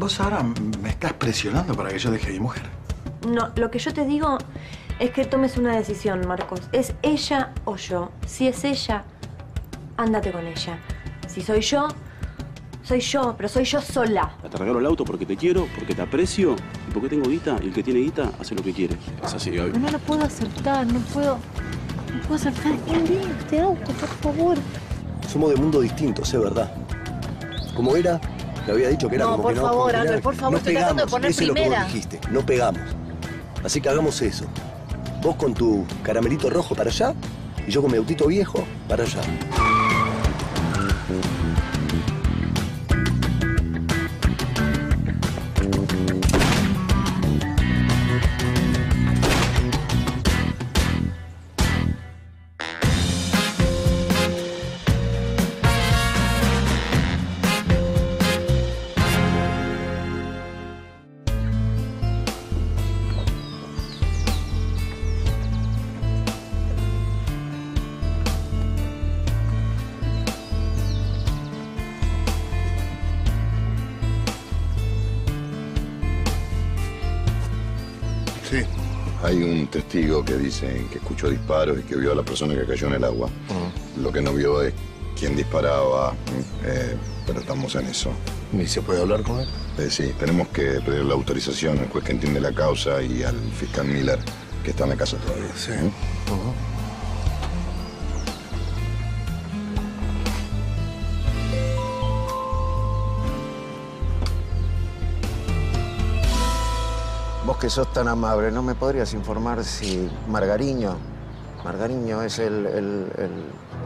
vos ahora me estás presionando para que yo deje a mi mujer. No, lo que yo te digo es que tomes una decisión, Marcos. Es ella o yo. Si es ella, ándate con ella. Si soy yo, soy yo, pero soy yo sola. Te regalo el auto porque te quiero, porque te aprecio y porque tengo guita. Y el que tiene guita hace lo que quiere. Es así, Gaby. No, lo puedo aceptar, no puedo. No puedo aceptar. Envío este auto, por favor. Somos de mundos distintos, es verdad. Como era, te había dicho que era No, como por que no. favor, era. por favor, no estoy tratando de pegamos, poner eso es lo que primera. vos dijiste, no pegamos. Así que hagamos eso. Vos con tu caramelito rojo para allá y yo con mi autito viejo para allá. Testigo que dice que escuchó disparos y que vio a la persona que cayó en el agua. Lo que no vio es quién disparaba, eh, pero estamos en eso. ¿Y se puede hablar con él? Eh, sí, tenemos que pedir la autorización al juez que entiende la causa y al fiscal Miller, que está en la casa todavía. Sí. Vos que sos tan amable, ¿no me podrías informar si Margariño, Margariño es el, el-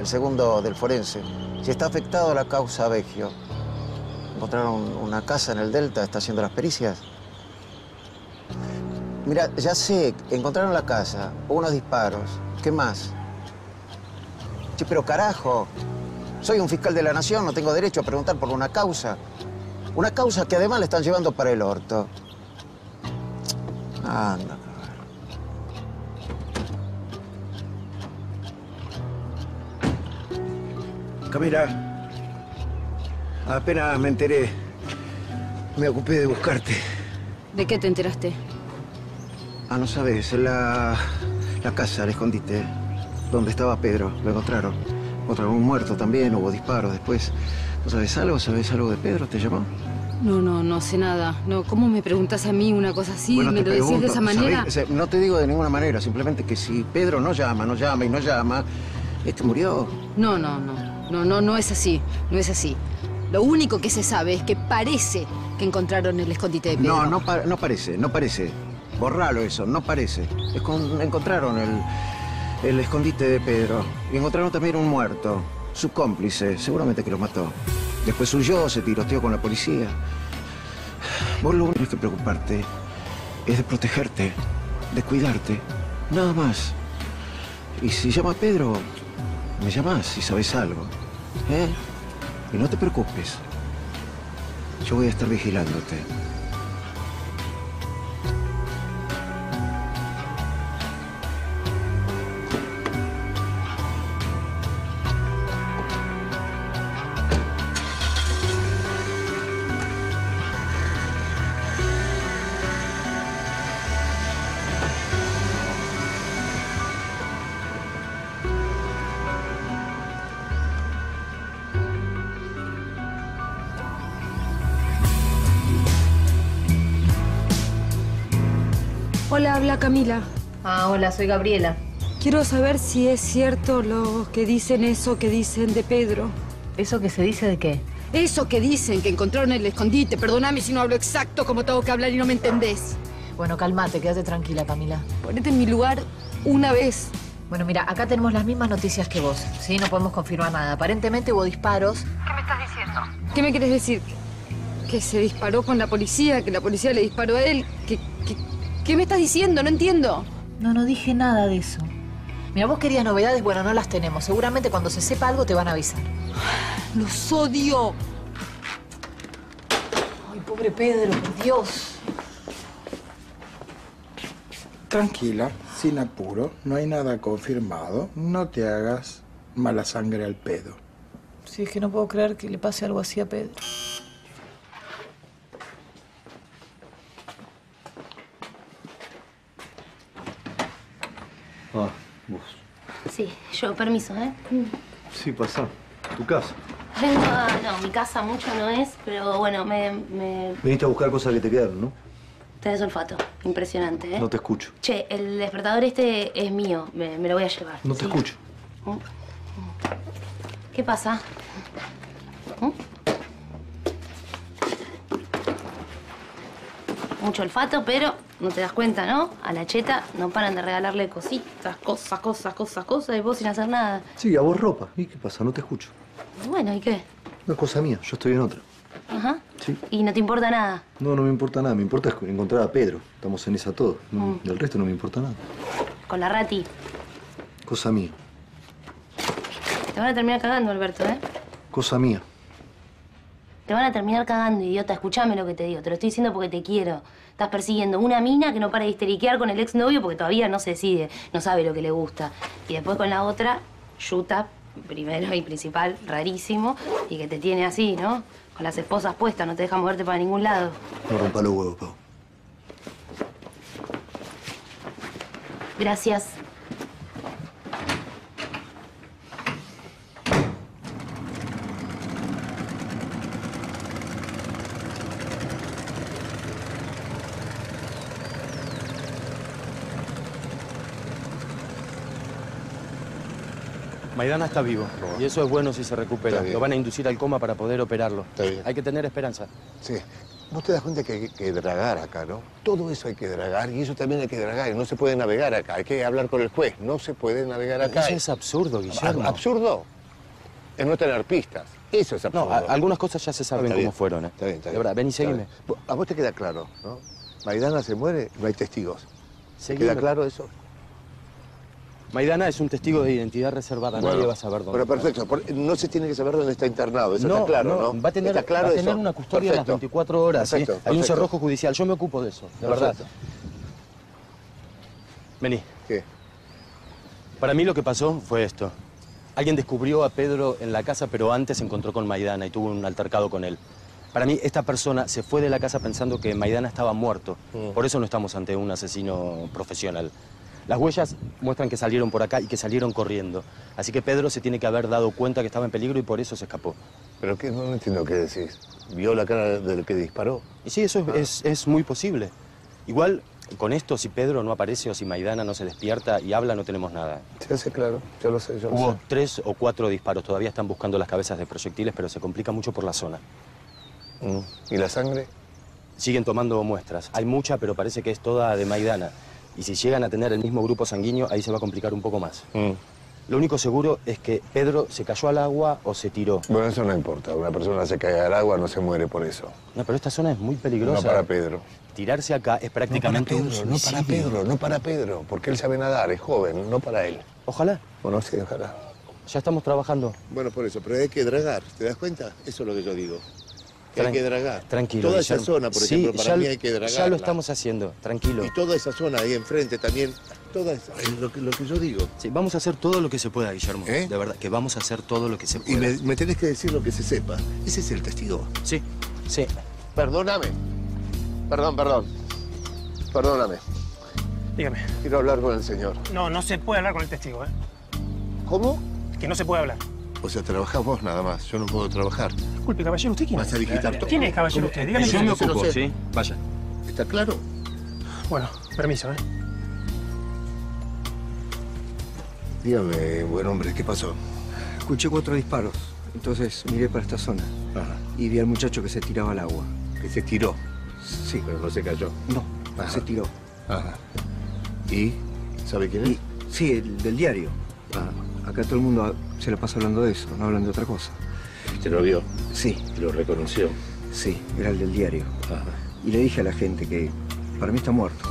el- segundo del forense, si está afectado a la causa Vegio? ¿Encontraron una casa en el Delta? ¿Está haciendo las pericias? Mira, ya sé, encontraron la casa, hubo unos disparos. ¿Qué más? Sí, pero carajo, soy un fiscal de la nación, no tengo derecho a preguntar por una causa. Una causa que además le están llevando para el orto. Anda, Camila, apenas me enteré, me ocupé de buscarte. ¿De qué te enteraste? Ah, no sabes, la, la casa, el escondite, donde estaba Pedro, lo encontraron. Encontraron un muerto también, hubo disparos después. ¿No sabes algo? ¿Sabes algo de Pedro? ¿Te llamó? No, no, no sé nada. No, ¿Cómo me preguntas a mí una cosa así? Bueno, ¿Me lo decís de pregunto, esa manera? no te digo de ninguna manera, simplemente que si Pedro no llama, no llama y no llama, este murió. No, no, no. No, no, no es así. No es así. Lo único que se sabe es que parece que encontraron el escondite de Pedro. No, no, pa- no parece, no parece. Borralo eso, no parece. Encontraron el, el escondite de Pedro y encontraron también un muerto, su cómplice, seguramente que lo mató. Después huyó, se tiroteó con la policía. Vos lo único que tienes que preocuparte es de protegerte, de cuidarte, nada más. Y si llama Pedro, me llamas si sabes algo. ¿Eh? Y no te preocupes. Yo voy a estar vigilándote. Hola, soy Gabriela. Quiero saber si es cierto lo que dicen eso que dicen de Pedro. ¿Eso que se dice de qué? Eso que dicen que encontraron el escondite. Perdóname si no hablo exacto como tengo que hablar y no me entendés. Bueno, cálmate, quédate tranquila, Camila. Ponete en mi lugar una vez. Bueno, mira, acá tenemos las mismas noticias que vos, ¿sí? No podemos confirmar nada. Aparentemente hubo disparos. ¿Qué me quieres decir? ¿Que se disparó con la policía? ¿Que la policía le disparó a él? ¿Qué, qué, qué me estás diciendo? No entiendo. No, no dije nada de eso. Mira, vos querías novedades, bueno, no las tenemos. Seguramente cuando se sepa algo te van a avisar. ¡Los odio! Ay, pobre Pedro, por Dios. Tranquila, sin apuro, no hay nada confirmado. No te hagas mala sangre al pedo. Sí, es que no puedo creer que le pase algo así a Pedro. Llevo, permiso, ¿eh? Sí, pasa. Tu casa. Vengo a... No, mi casa mucho no es, pero bueno, me... me... Viniste a buscar cosas que te quedaron, ¿no? Te das olfato. Impresionante, ¿eh? No te escucho. Che, el despertador este es mío. Me, me lo voy a llevar. No te ¿sí? escucho. ¿Qué pasa? ¿Mm? Mucho olfato, pero no te das cuenta, ¿no? A la cheta no paran de regalarle cositas, cosas, cosas, cosas, cosas, y vos sin hacer nada. Sí, a vos ropa. ¿Y qué pasa? No te escucho. Bueno, ¿y qué? Una cosa mía. Yo estoy en otra. Ajá. Sí. Y no te importa nada. No, no me importa nada. Me importa es encontrar a Pedro. Estamos en esa todo. No, Mm. Del resto no me importa nada. Con la rati. Cosa mía. Te van a terminar cagando, Alberto, ¿eh? Cosa mía. Te van a terminar cagando, idiota. Escuchame lo que te digo. Te lo estoy diciendo porque te quiero. Estás persiguiendo una mina que no para de histeriquear con el exnovio porque todavía no se decide. No sabe lo que le gusta. Y después con la otra, Yuta, primero y principal, rarísimo. Y que te tiene así, ¿no? Con las esposas puestas, no te deja moverte para ningún lado. No rompa los huevos, Pau. Gracias. Maidana está vivo. Y eso es bueno si se recupera. Lo van a inducir al coma para poder operarlo. Está bien. Hay que tener esperanza. Sí. Vos te das cuenta que hay que dragar acá, ¿no? Todo eso hay que dragar y eso también hay que dragar. Y no se puede navegar acá. Hay que hablar con el juez. No se puede navegar acá. Eso es absurdo, Guillermo. ¿Ab- ¿Absurdo? Es no tener pistas. Eso es absurdo. No, a- algunas cosas ya se saben cómo fueron. ¿eh? Está bien, está De bien. verdad, ven y seguime. A vos te queda claro, ¿no? Maidana se muere, no hay testigos. ¿Te Seguime. queda claro eso? Maidana es un testigo de identidad reservada. Bueno, Nadie va a saber dónde. Pero perfecto. No se tiene que saber dónde está internado. Eso no, está claro, ¿no? Va a tener, ¿Está claro va a eso? tener una custodia Perfecto. las 24 horas. ¿sí? Perfecto, Hay un cerrojo judicial. Yo me ocupo de eso, de verdad. Vení. ¿Qué? Para mí lo que pasó fue esto. Alguien descubrió a Pedro en la casa, pero antes se encontró con Maidana y tuvo un altercado con él. Para mí, esta persona se fue de la casa pensando que Maidana estaba muerto. Mm. Por eso no estamos ante un asesino profesional. Las huellas muestran que salieron por acá y que salieron corriendo. Así que Pedro se tiene que haber dado cuenta que estaba en peligro y por eso se escapó. ¿Pero qué? No, entiendo qué decís. ¿Vio la cara del que disparó? Y sí, eso es, es- es muy posible. Igual, con esto, si Pedro no aparece o si Maidana no se despierta y habla, no tenemos nada. Se hace claro. Yo lo sé, yo lo Hubo sé. tres o cuatro disparos. Todavía están buscando las cabezas de proyectiles, pero se complica mucho por la zona. Mm. ¿Y la sangre? Siguen tomando muestras. Hay mucha, pero parece que es toda de Maidana. Y si llegan a tener el mismo grupo sanguíneo, ahí se va a complicar un poco más. Mm. Lo único seguro es que Pedro se cayó al agua o se tiró. Bueno, eso no importa. Una persona se cae al agua, no se muere por eso. No, pero esta zona es muy peligrosa. No para Pedro. Tirarse acá es prácticamente no para un Pedro, no para. Pedro, no para Pedro, porque él sabe nadar, es joven, no para él. Ojalá. Bueno, sí, ojalá. Ya estamos trabajando. Bueno, por eso, pero hay que dragar, ¿te das cuenta? Eso es lo que yo digo. Que hay que dragar. Tranquilo. Toda esa zona, por Sí, ejemplo, para ya mí hay que dragar. Ya lo estamos haciendo, tranquilo. Y toda esa zona ahí enfrente también, toda esa, es lo que, lo que yo digo. Sí, vamos a hacer todo lo que se pueda, Guillermo. De verdad, que vamos a hacer todo lo que se pueda. ¿Eh? Y me, me tenés que decir lo que se sepa. ¿Ese es el testigo? Sí, sí. Perdóname. Perdón, perdón. Perdóname. Dígame. Quiero hablar con el señor. No, no se puede hablar con el testigo, ¿eh? ¿Cómo? Que no se puede hablar. O sea, trabajás vos nada más, yo no puedo trabajar. Disculpe, caballero, ¿usted quién Vas a digitar todo. ¿Quién es, caballero, usted? Dígame. Yo me es. ocupo, sí. Vaya. ¿Está claro? Bueno, permiso, ¿eh? Dígame, buen hombre, ¿qué pasó? Escuché cuatro disparos, entonces miré para esta zona y vi al muchacho que se tiraba al agua. Que se tiró. Sí. Pero no se cayó. No, Ajá. se tiró. Ajá. ¿Y? ¿Sabe quién es? Y- sí, el del diario. Ah, Acá todo el mundo se lo pasa hablando de eso, no hablan de otra cosa. ¿Te lo vio? Sí. ¿Lo reconoció? Sí, era el del diario. Ajá. Y le dije a la gente que para mí está muerto.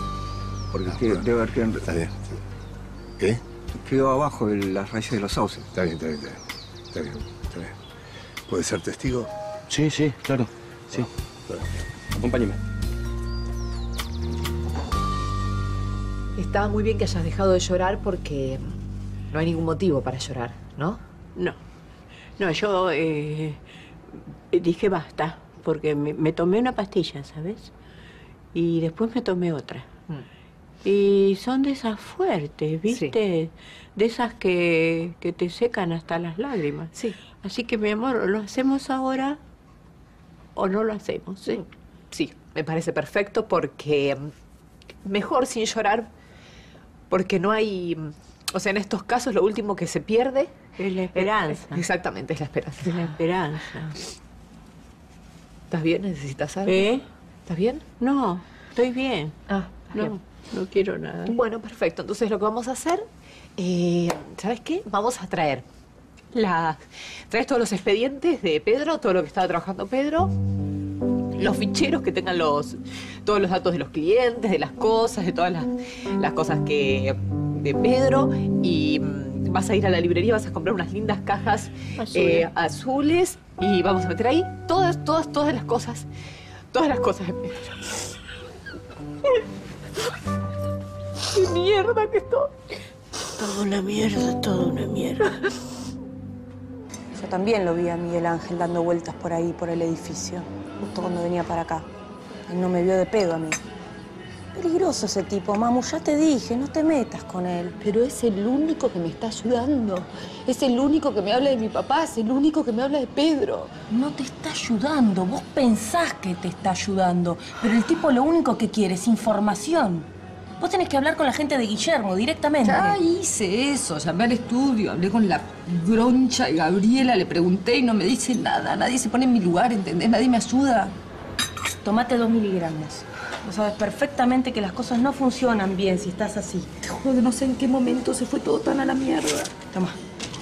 Porque que- debe haber quedado, Está bien. ¿Qué? quedó abajo de las raíces de los sauces. Está bien, está bien, está bien. Está bien, está bien. ¿Puede ser testigo? Sí, sí, claro. Sí. Acompáñeme. Está muy bien que hayas dejado de llorar porque no hay ningún motivo para llorar, ¿no? No. No, yo eh, dije basta, porque me, me tomé una pastilla, ¿sabes? Y después me tomé otra. Y son de esas fuertes, ¿viste? De esas que, que te secan hasta las lágrimas. Sí. Así que, mi amor, ¿lo hacemos ahora o no lo hacemos? ¿sí? Sí, me parece perfecto porque mm, mejor sin llorar, porque no hay, mm, o sea, en estos casos lo último que se pierde Es la esperanza. Exactamente, es la esperanza. Es la esperanza. ¿Estás bien? ¿Necesitas algo? ¿Eh? ¿Estás bien? No, estoy bien. Ah, No, no quiero nada. Bueno, perfecto. Entonces lo que vamos a hacer, eh, ¿sabes qué? Vamos a traer la, traes todos los expedientes de Pedro, todo lo que estaba trabajando Pedro, los ficheros que tengan los, todos los datos de los clientes, de las cosas, de todas las, las cosas que de Pedro y mm, vas a ir a la librería, vas a comprar unas lindas cajas Azules. eh, azules y vamos a meter ahí todas, todas, todas las cosas, todas las cosas de Pedro. ¡Qué mierda que estoy! Toda una mierda, toda una mierda. Yo también lo vi a Miguel Ángel dando vueltas por ahí, por el edificio, justo cuando venía para acá. Él no me vio de pedo a mí. Peligroso ese tipo, mamu, ya te dije, no te metas con él. Pero es el único que me está ayudando. Es el único que me habla de mi papá, es el único que me habla de Pedro. No te está ayudando. Vos pensás que te está ayudando. Pero el tipo lo único que quiere es información. Vos tenés que hablar con la gente de Guillermo directamente. Ya hice eso, llamé al estudio, hablé con la groncha y Gabriela, le pregunté y no me dice nada. Nadie se pone en mi lugar, ¿entendés? Nadie me ayuda. Tomate dos miligramos. Vos sabes perfectamente que las cosas no funcionan bien si estás así. Te juro no sé en qué momento se fue todo tan a la mierda. Toma.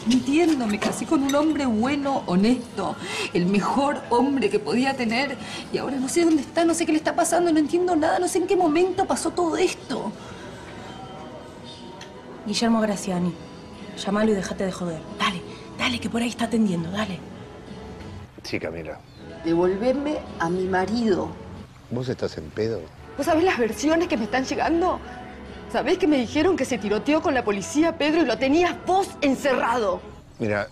No entiendo, me casé con un hombre bueno, honesto, el mejor hombre que podía tener. Y ahora no sé dónde está, no sé qué le está pasando, no entiendo nada, no sé en qué momento pasó todo esto. Guillermo Graciani. Llamalo y déjate de joder. Dale, dale, que por ahí está atendiendo, dale. Sí, Camila. Devolverme a mi marido. ¿Vos estás en pedo? ¿Vos sabés las versiones que me están llegando? ¿Sabés que me dijeron que se tiroteó con la policía, Pedro, y lo tenías vos encerrado? Mira,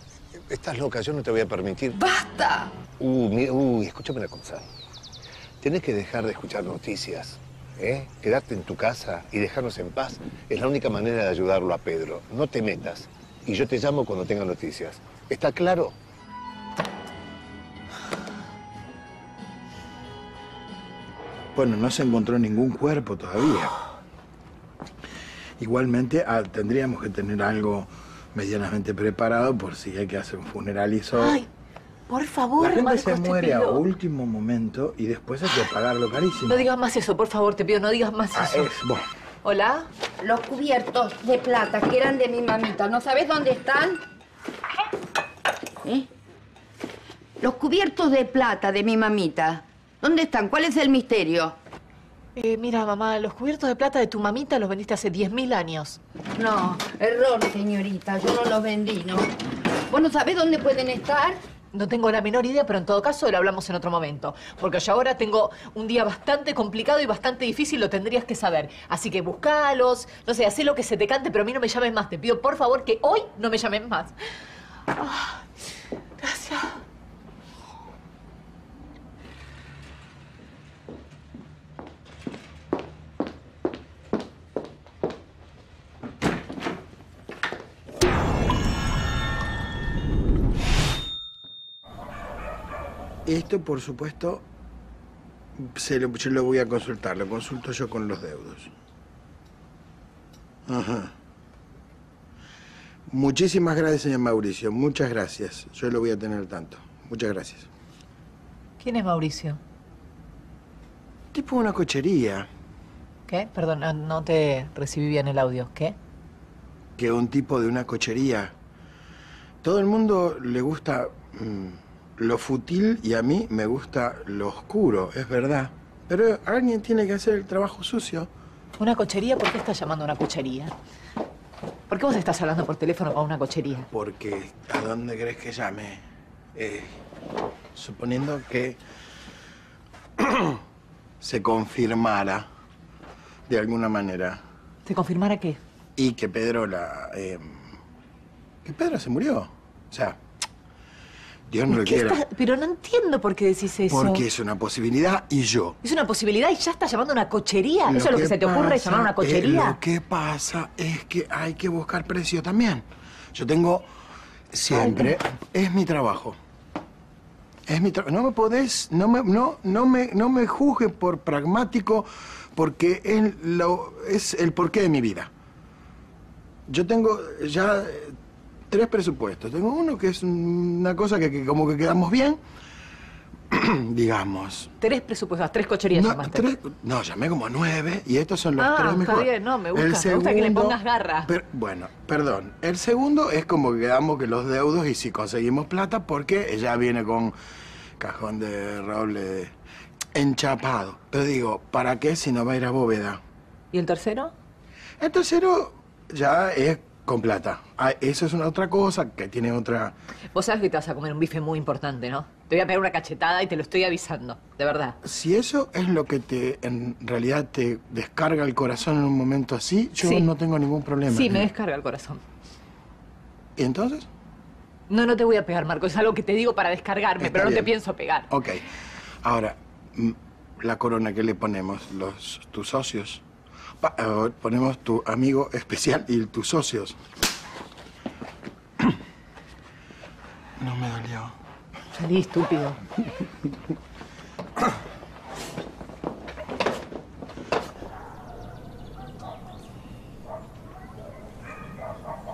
estás loca, yo no te voy a permitir. ¡Basta! Uh, mi- uy, escúchame una cosa. Tenés que dejar de escuchar noticias, ¿eh? Quedarte en tu casa y dejarnos en paz es la única manera de ayudarlo a Pedro. No te metas. Y yo te llamo cuando tenga noticias. ¿Está claro? Bueno, no se encontró ningún cuerpo todavía. Igualmente ah, tendríamos que tener algo medianamente preparado por si hay que hacer un funeralizo. Ay, por favor, La gente Marcos, se muere a último momento y después hay que pagarlo carísimo. No digas más eso, por favor, te pido, no digas más Ah, eso. es, bueno, ¿Hola? Los cubiertos de plata que eran de mi mamita, ¿no sabes dónde están? ¿Eh? Los cubiertos de plata de mi mamita. ¿Dónde están? ¿Cuál es el misterio? Eh, mira, mamá, los cubiertos de plata de tu mamita los vendiste hace 10.000 años. No, error, señorita. Yo no los vendí, ¿no? ¿Vos no sabés dónde pueden estar? No tengo la menor idea, pero en todo caso lo hablamos en otro momento. Porque yo ahora tengo un día bastante complicado y bastante difícil, lo tendrías que saber. Así que buscalos, no sé, haz lo que se te cante, pero a mí no me llames más. Te pido por favor que hoy no me llames más. Ah, gracias. Esto por supuesto se lo, yo lo voy a consultar, lo consulto yo con los deudos. Ajá. Muchísimas gracias, señor Mauricio. Muchas gracias. Yo lo voy a tener tanto. Muchas gracias. ¿Quién es Mauricio? Tipo una cochería. ¿Qué? Perdón, no- no te recibí bien el audio. ¿Qué? que un tipo de una cochería. Todo el mundo le gusta mm, lo futil y a mí me gusta lo oscuro, es verdad. Pero alguien tiene que hacer el trabajo sucio. ¿Una cochería? ¿Por qué estás llamando a una cochería? ¿Por qué vos estás hablando por teléfono con una cochería? Porque, ¿a dónde crees que llame? Eh, suponiendo que se confirmara de alguna manera ¿Te confirmara qué? y que Pedro la... eh, que Pedro se murió. O sea, Dios no lo ¿Qué quiera. estás- Pero no entiendo por qué decís eso. Porque es una posibilidad y yo. Es una posibilidad y ya estás llamando a una cochería. Lo ¿Eso es lo que se te ocurre, llamar a una cochería? lo que pasa es que hay que buscar precio también. Yo tengo siempre. Es mi trabajo. Es mi trabajo. No me podés. No me, no, no me, no me juzgue por pragmático porque es, lo, es el porqué de mi vida. Yo tengo ya tres presupuestos. Tengo uno que es una cosa que, que como que quedamos bien, digamos. Tres presupuestos, tres cocherías No, llamaste. tres- no, llamé como nueve y estos son los ah, tres está mejores. bien, no, me gusta. El me gusta que le segundo- pongas garra. per- bueno, perdón. El segundo es como que quedamos que los deudos y si conseguimos plata porque ella viene con cajón de roble enchapado. Pero digo, ¿para qué si no va a ir a bóveda? ¿Y el tercero? El tercero ya es con plata. Ah, eso es una otra cosa que tiene otra... Vos sabés que te vas a comer un bife muy importante, ¿no? Te voy a pegar una cachetada y te lo estoy avisando, de verdad. Si eso es lo que te en realidad te descarga el corazón en un momento así, yo Sí. no tengo ningún problema. Sí, me descarga el corazón. ¿Y entonces? No, no te voy a pegar, Marco. Es algo que te digo para descargarme, Está pero no te pienso pegar. Ok. Ahora, la corona que le ponemos, los tus socios. Pa- ponemos tu amigo especial y tus socios. No me dolió. Salí, estúpido.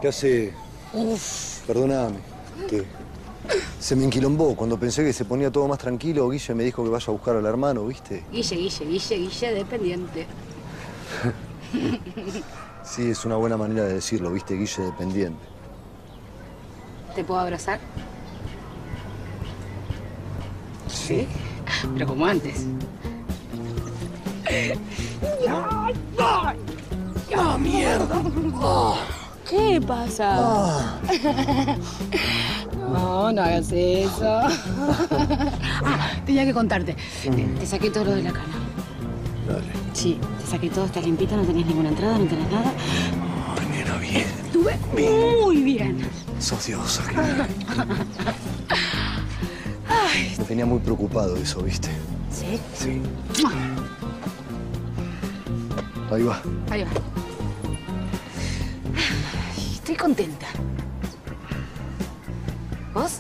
¿Qué hace? Perdóname. que Se me enquilombó. Cuando pensé que se ponía todo más tranquilo, Guille me dijo que vaya a buscar al hermano, ¿viste? Guille, Guille, Guille, Guille, dependiente. Sí, es una buena manera de decirlo, ¿viste? Guille dependiente. ¿Te puedo abrazar? Sí. Pero como antes. ¡Ah, mierda! ¿Qué pasa? No, no hagas eso. Ah, tenía que contarte. Te, te saqué todo lo de la cana. Dale. Sí, te saqué todo, estás limpita, no tenés ninguna entrada, no tenés nada. Ay, nena, bien. Estuve muy bien. Sos diosa. Me tenía muy preocupado eso, ¿viste? ¿Sí? Sí. Ahí va. Ahí va. Ay, Estoy contenta. ¿Vos?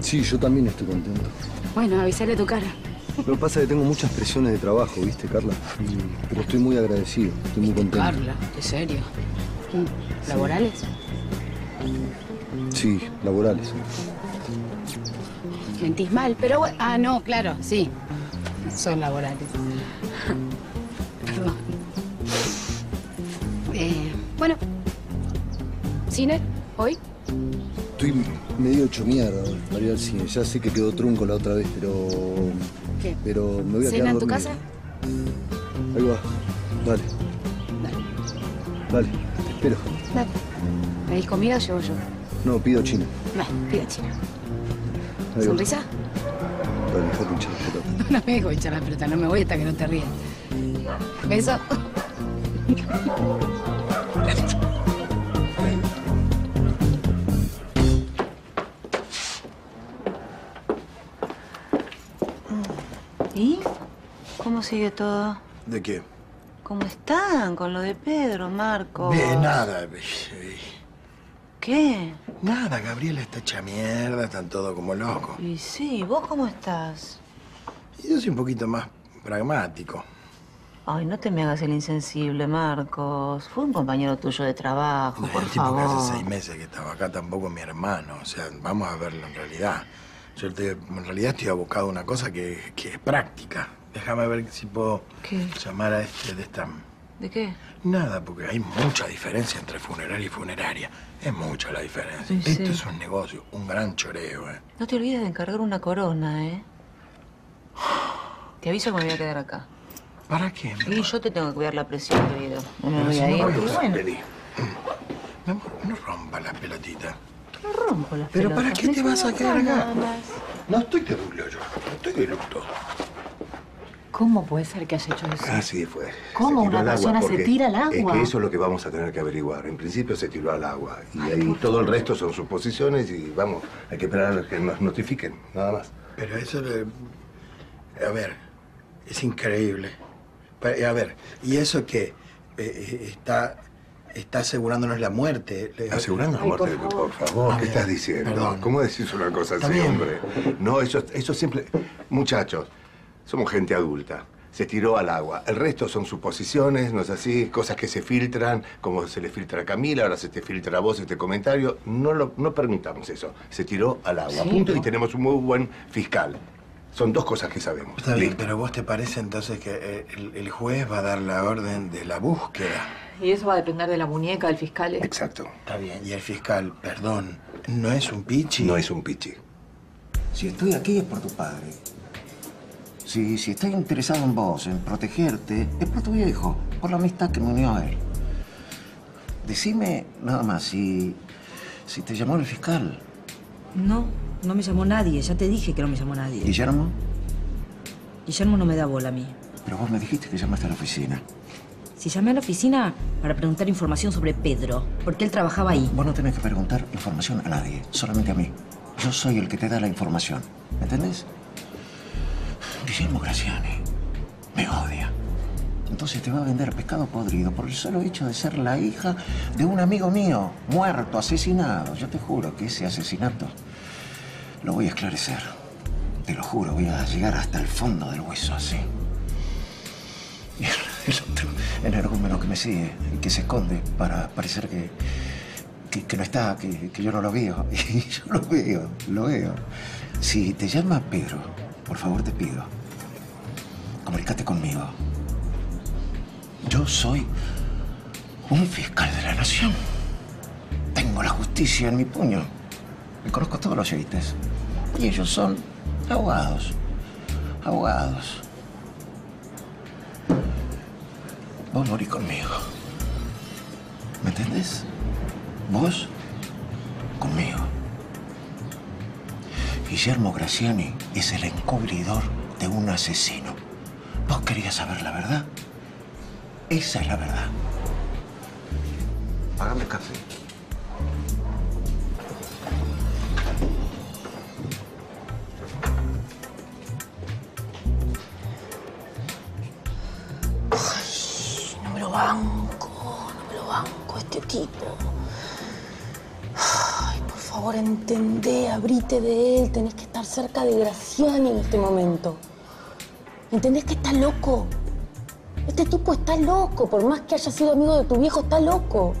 Sí, yo también estoy contento. Bueno, avisale a tu cara. Lo que pasa es que tengo muchas presiones de trabajo, ¿viste, Carla? Y- pero estoy muy agradecido, estoy muy contento. Carla, ¿en serio? ¿Laborales? Sí, laborales. Mentís mal, pero bueno. Ah, no, claro, sí. Son laborales. Perdón. Eh, bueno. ¿Cine? ¿Hoy? Estoy medio hecho mierda para ir al cine. Ya sé que quedó trunco la otra vez, pero... ¿Qué? Pero me voy a ¿Cena quedar en tu casa? Ahí va. Dale. Dale, te espero. Dale. ¿Pedís comida o llevo yo? No, pido chino. No, pida china. Ahí va. ¿Sonrisa? Dale, dejate hinchar la pelota. No me dejo echar la pelota, no me voy hasta que no te rías. ¿Beso? sigue todo? ¿De qué? ¿Cómo están con lo de Pedro, Marcos? De nada. ¿Qué? Nada, Gabriela está hecha mierda, están todos como locos. Y sí, ¿vos cómo estás? Yo soy un poquito más pragmático. Ay, no te me hagas el insensible, Marcos. Fue un compañero tuyo de trabajo, por el tipo que hace seis meses que estaba acá tampoco es mi hermano. O sea, vamos a verlo en realidad. Yo te- en realidad estoy abocado a una cosa que, que es práctica. Déjame ver si puedo ¿Qué? llamar a este de esta... ¿De qué? Nada, porque hay mucha diferencia entre funeraria y funeraria. Es mucha la diferencia. Sí, Esto sí. es un negocio, un gran choreo, ¿eh? No te olvides de encargar una corona, ¿eh? Te aviso que me voy a quedar acá. ¿Para qué? Y yo te tengo que cuidar la presión, querido. No me Pero voy a ir. bueno. Mi amor, no rompa las pelotitas. no rompo las ¿Pero pelotas. para qué te vas a quedar acá? más. No estoy de duelo yo, estoy de luto. ¿Cómo puede ser que haya hecho eso? Así fue. ¿Cómo Se tiró una persona se tira al Es agua? que eso es lo que vamos a tener que averiguar. En principio se tiró al agua. Y ahí todo el resto son suposiciones y vamos, hay que esperar a que nos notifiquen, nada más. Pero eso, a ver, es increíble. A ver, y eso que eh, está, está asegurándonos la muerte. Asegurando la Ay, muerte, por por favor. favor, A ¿qué ver, estás diciendo? perdón. ¿Cómo decís una cosa así, hombre? No, eso, eso siempre... Muchachos, somos gente adulta. Se tiró al agua. El resto son suposiciones, no es así, cosas que se filtran, como se le filtra a Camila, ahora se te filtra a vos este comentario. No, lo, no permitamos eso. Se tiró al agua, Sí, punto, ¿no? y tenemos un muy buen fiscal. Son dos cosas que sabemos. Está bien, pero vos te parece entonces que eh, el, el juez va a dar la orden de la búsqueda. Y eso va a depender de la muñeca del fiscal. ¿eh? Exacto. Está bien, y el fiscal, perdón, ¿no es un pichi? No es un pichi. Si estoy aquí es por tu padre. Si, si estoy interesado en vos, en protegerte, es por tu viejo, por la amistad que me unió a él. Decime nada más si, si te llamó el fiscal. No, no me llamó nadie. Ya te dije que no me llamó nadie. Guillermo, Guillermo no me da bola a mí. pero vos me dijiste que llamaste a la oficina. Si llamé a la oficina para preguntar información sobre Pedro, porque él trabajaba ahí. Vos no tenés que preguntar información a nadie, solamente a mí. Yo soy el que te da la información. ¿Me entendés? Guillermo Graciani me odia. Entonces te va a vender pescado podrido por el solo hecho de ser la hija de un amigo mío, muerto, asesinado. Yo te juro que ese asesinato lo voy a esclarecer. Te lo juro, voy a llegar hasta el fondo del hueso, así. Y el, otro energúmeno que me sigue que se esconde para parecer que, que, que no está, que, que yo no lo veo. Y yo lo veo, lo veo. Si te llama Pedro, por favor te pido, comunícate conmigo. Yo soy un fiscal de la nación. Tengo la justicia en mi puño. Y conozco todos los yates. Y ellos son abogados. Abogados. Vos morís conmigo. ¿Me entendés? Vos conmigo. Guillermo Graciani es el encubridor de un asesino. ¿Vos querías saber la verdad? Esa es la verdad. Págame café. No me lo banco, no me lo banco, este tipo. Ay, por favor, entendé, abrite de él. Tenés que estar cerca de Graciani en este momento. ¿Entendés que está loco? Este tipo está loco, por más que haya sido amigo de tu viejo, está loco.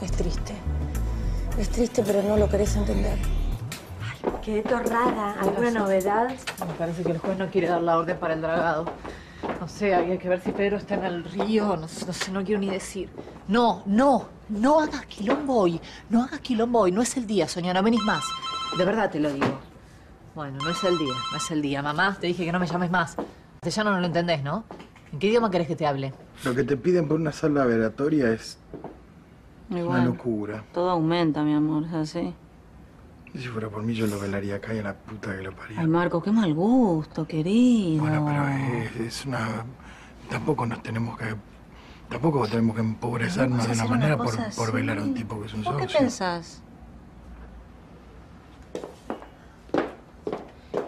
Es triste. Es triste, pero no lo querés entender. Quedé torrada. ¿Alguna novedad? Me parece que el juez no quiere dar la orden para el dragado. No sé, había que ver si Pedro está en el río, no, sé, no sé, no quiero ni decir. No, no, no hagas quilombo hoy. No hagas quilombo hoy. No es el día, Sonia, no venís más. De verdad te lo digo. Bueno, no es el día, no es el día. Mamá, te dije que no me llames más. Castellano no lo entendés, ¿no? ¿En qué idioma querés que te hable? Lo que te piden por una sala velatoria es una locura. todo aumenta, mi amor, es así. Y si fuera por mí, yo lo velaría acá y a la puta que lo parió. Ay, Marco, qué mal gusto, querido. Bueno, pero es, es una... Tampoco nos tenemos que... Tampoco tenemos que empobrecernos de una manera por, por velar a un tipo que es un ¿Vos qué socio. pensás?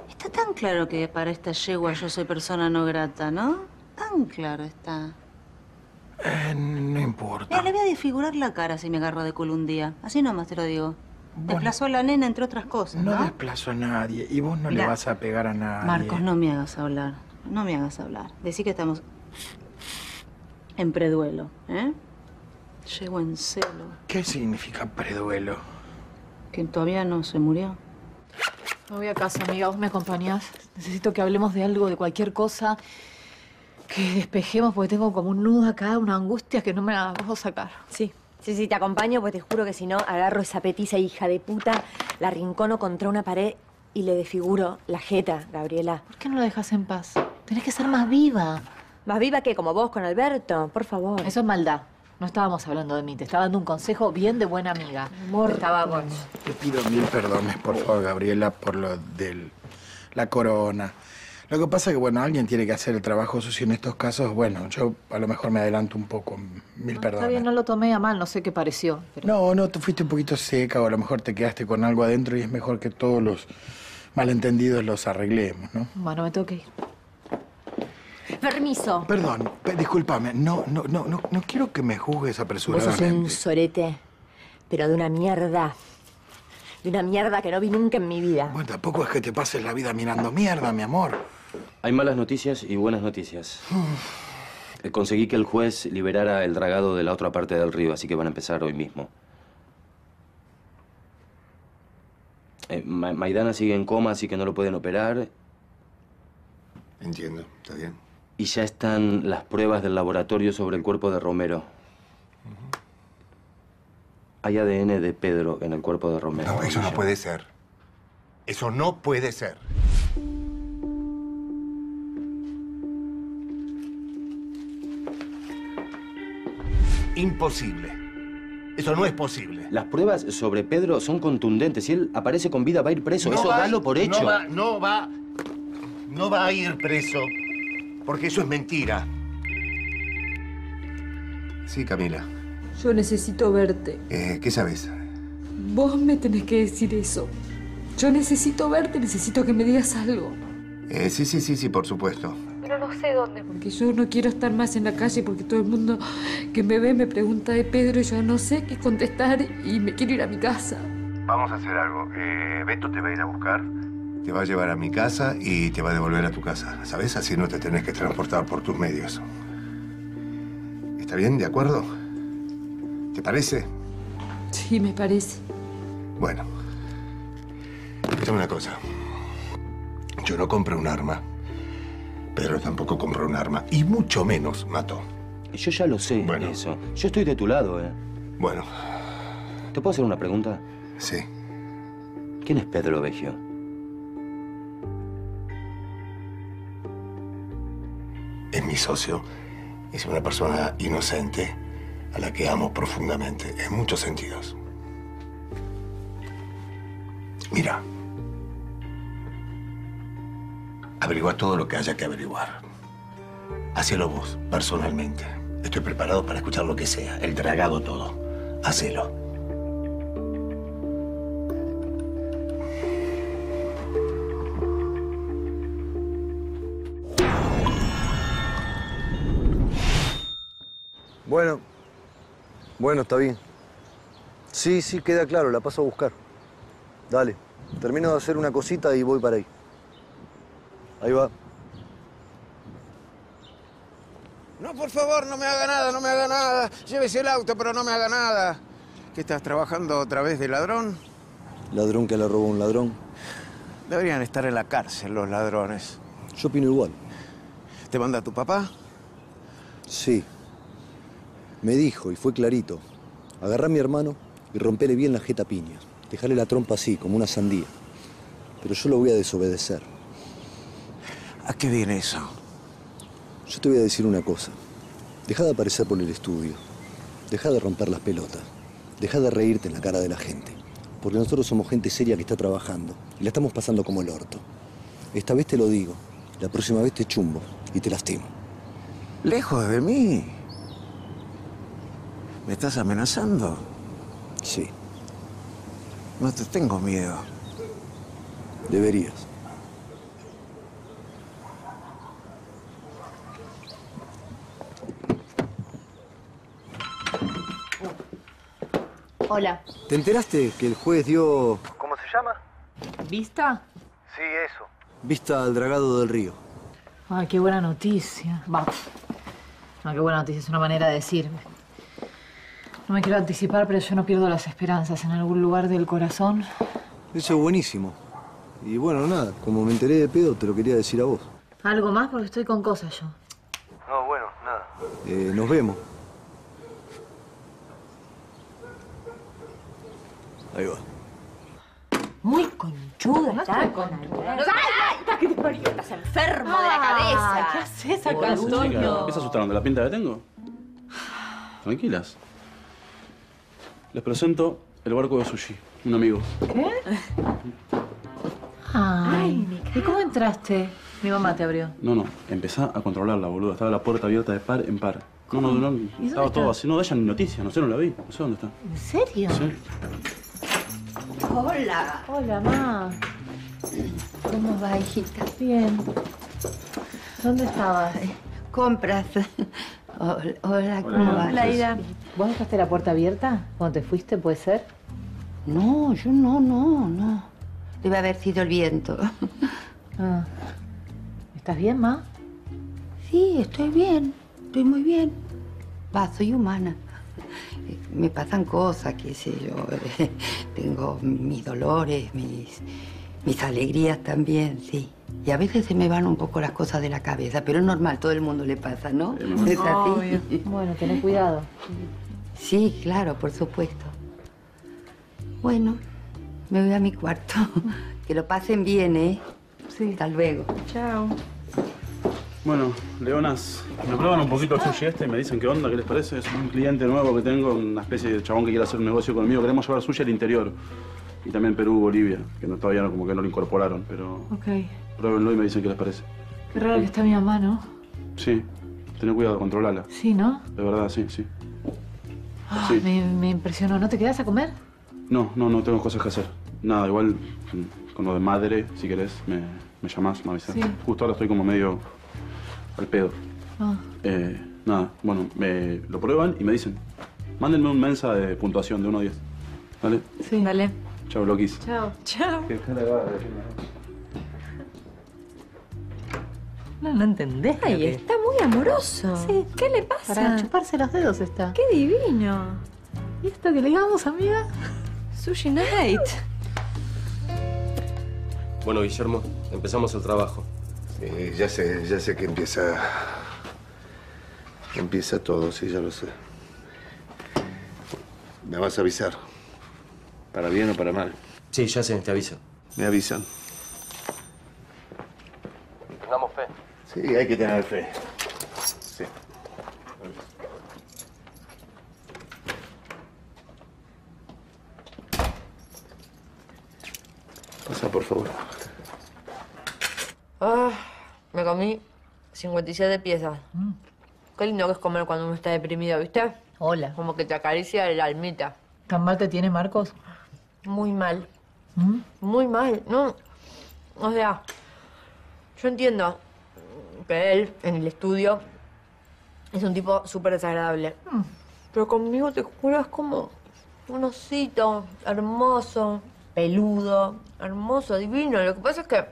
Está tan claro que para esta yegua yo soy persona no grata, ¿no? Tan claro está. Eh, no importa. Mira, le voy a desfigurar la cara si me agarro de culo un día. Así nomás te lo digo. Desplazó a la nena, entre otras cosas, No ¿no? desplazo a nadie y vos no le vas a pegar a nadie. Marcos, no me hagas hablar. No me hagas hablar. Decí que estamos en preduelo, ¿eh? Llego en celo. ¿Qué significa preduelo? Que todavía no se murió. Me voy a casa, amiga. ¿Vos me acompañás? Necesito que hablemos de algo, de cualquier cosa. Que despejemos, porque tengo como un nudo acá, una angustia que no me la puedo sacar. Sí. Sí, sí, te acompaño, pues te juro que si no, agarro esa petiza hija de puta, la rincono contra una pared y le desfiguro la jeta, Gabriela. ¿Por qué no la dejas en paz? Tenés que ser más viva. ¿Más viva que como vos con Alberto? Por favor. Eso es maldad. No estábamos hablando de mí. Te estaba dando un consejo bien de buena amiga. Amor. Estaba con... Te pido mil perdones, por favor, Gabriela, por lo del la corona. Lo que pasa es que, bueno, alguien tiene que hacer el trabajo sucio en estos casos. Bueno, yo a lo mejor me adelanto un poco. Mil Está perdones. bien, no lo tomé a mal, no sé qué pareció. pero- No, no, tú fuiste un poquito seca o a lo mejor te quedaste con algo adentro y es mejor que todos los malentendidos los arreglemos, ¿no? Bueno, me tengo que ir. Permiso. Perdón, pe- discúlpame, no, no, no, no, no quiero que me juzgues Vos sos apresuradamente. un sorete, pero de una mierda. De una mierda que no vi nunca en mi vida. Bueno, tampoco es que te pases la vida mirando mierda, mi amor. Hay malas noticias y buenas noticias. Eh, Conseguí que el juez liberara el dragado de la otra parte del río, así que van a empezar hoy mismo. Eh, Ma- Maidana sigue en coma, así que no lo pueden operar. Entiendo, está bien. Y ya están las pruebas del laboratorio sobre el cuerpo de Romero. Hay ADN de Pedro en el cuerpo de Romero. No, eso no puede ser. Eso no puede ser. Imposible. Eso no es posible. Las pruebas sobre Pedro son contundentes. Si él aparece con vida, va a ir preso. eso va- dalo por hecho. No va, no va, no va a ir preso, porque eso es mentira. Sí, Camila. Yo necesito verte. Eh, ¿Qué sabes? Vos me tenés que decir eso. Yo necesito verte, necesito que me digas algo. Eh, sí, sí, sí, sí, por supuesto. Pero no sé dónde. Porque yo no quiero estar más en la calle porque todo el mundo que me ve me pregunta de Pedro y yo no sé qué contestar y me quiero ir a mi casa. Vamos a hacer algo. Eh, Beto te va a ir a buscar, te va a llevar a mi casa y te va a devolver a tu casa. ¿Sabes? Así no te tenés que transportar por tus medios. ¿Está bien? ¿De acuerdo? ¿Te parece? Sí, me parece. Bueno. Escúchame una cosa. Yo no compré un arma. Pedro tampoco compró un arma. Y mucho menos mató. Yo ya lo sé, eso. Yo estoy de tu lado, ¿eh? Bueno. ¿Te puedo hacer una pregunta? Sí. ¿Quién es Pedro Vegio? Socio. Es una persona inocente a la que amo profundamente, en muchos sentidos. Mira. Averigua todo lo que haya que averiguar. Hacelo vos, personalmente. Estoy preparado para escuchar lo que sea, el dragado todo. Hacelo. Bueno, bueno, está bien. Sí, sí, queda claro, la paso a buscar. Dale, termino de hacer una cosita y voy para ahí. Ahí va. No, por favor, no me haga nada, no me haga nada. Llévese el auto, pero no me haga nada. ¿Qué estás trabajando otra vez de ladrón? Ladrón que le robó a un ladrón. Deberían estar en la cárcel los ladrones. Yo opino igual. ¿Te manda tu papá? Sí. Me dijo, y fue clarito, agarrá a mi hermano y rompele bien la jeta a piñas. Dejarle la trompa así, como una sandía. Pero yo lo voy a desobedecer. ¿A qué viene eso? Yo te voy a decir una cosa. Deja de aparecer por el estudio. Deja de romper las pelotas. Deja de reírte en la cara de la gente. Porque nosotros somos gente seria que está trabajando. Y la estamos pasando como el orto. Esta vez te lo digo. La próxima vez te chumbo y te lastimo. Lejos de mí. ¿Me estás amenazando? Sí. No te tengo miedo. Deberías. Hola. ¿Te enteraste que el juez dio ¿Cómo se llama? ¿Vista? Sí, eso. vista al dragado del río? Ay, qué buena noticia. Va. No, qué buena noticia, es una manera de decirme. No me quiero anticipar, pero yo no pierdo las esperanzas. En algún lugar del corazón. Eso es buenísimo. Y bueno, nada, como me enteré de pedo, te lo quería decir a vos. Algo más porque estoy con cosas yo. No, bueno, nada. Eh, nos vemos. Ahí va. Muy conchuda está con ¡Ay! ¿Qué te parió? Estás enfermo de la cabeza. ¿Qué haces acá, Antonio? ¿Qué se asustaron de la pinta que tengo? Tranquilas. Les presento el barco de sushi, un amigo. ¿Qué? Ay, ¿y cómo entraste? Mi mamá te abrió. No, no, empezá a controlarla, boludo. Estaba la puerta abierta de par en par. No, no, no, estaba todo así. No de ella ni noticia, no sé, no la vi. No sé dónde está. ¿En serio? Sí. Hola. Hola, ma. ¿Cómo va, hijita? Bien. ¿Dónde estabas? Compras. Hola, hola, ¿cómo vas? ¿Vos dejaste la puerta abierta cuando te fuiste, puede ser? No, yo no, no, no. Debe haber sido el viento. Ah. ¿Estás bien, ma? Sí, estoy bien. Estoy muy bien. Va, soy humana. Me pasan cosas, qué sé yo. Tengo mis dolores, mis, mis alegrías también, sí. Y a veces se me van un poco las cosas de la cabeza, pero es normal, todo el mundo le pasa, ¿no? ¿Es así? Bueno, tenés cuidado. Sí, claro, por supuesto. Bueno, me voy a mi cuarto. Que lo pasen bien, ¿eh? Sí. Hasta luego. Chao. Bueno, Leonas, me prueban un poquito el sushi este y me dicen qué onda, qué les parece. Es un cliente nuevo que tengo, una especie de chabón que quiere hacer un negocio conmigo. Queremos llevar sushi al interior. Y también Perú, Bolivia, que no, todavía no, como que no lo incorporaron, pero Ok. Pruébenlo y me dicen qué les parece. Qué raro que está mi mamá, ¿no? Sí, ten cuidado, controlala. Sí, ¿no? De verdad, sí, sí. Ah, Sí. me, me impresionó. ¿No te quedas a comer? No, no, no tengo cosas que hacer. Nada, igual mm, con lo de madre, si querés, me, me llamás, me avisás. Sí. Justo ahora estoy como medio al pedo. Ah. Eh, nada, bueno, me lo prueban y me dicen. Mándenme un mensa de puntuación de 1 a 10. ¿Vale? Sí. Dale. Chao, loquis. Chao. Chao. Qué cara va, No, no entendés. Ay, está muy amoroso. Sí. ¿Qué le pasa? Para chuparse los dedos está. ¡Qué divino! ¿Y esto que le llamamos, amiga? Sushi Night. Bueno, Guillermo, empezamos el trabajo. Sí, ya sé, ya sé que empieza. Empieza todo, sí, ya lo sé. Me vas a avisar. ¿Para bien o para mal? Sí, ya sé, te aviso. Me avisan. Tengamos fe. Sí, hay que tener fe. Sí. Pasa, por favor. Ah, me comí 57 piezas. Qué lindo que es comer cuando uno está deprimido, ¿viste? Hola. Como que te acaricia el almita. ¿Tan mal te tiene Marcos? Muy mal. Muy mal. No. O sea, yo entiendo que él, en el estudio, es un tipo súper desagradable. Pero conmigo, te juro, es como un osito hermoso, peludo, hermoso, divino. Lo que pasa es que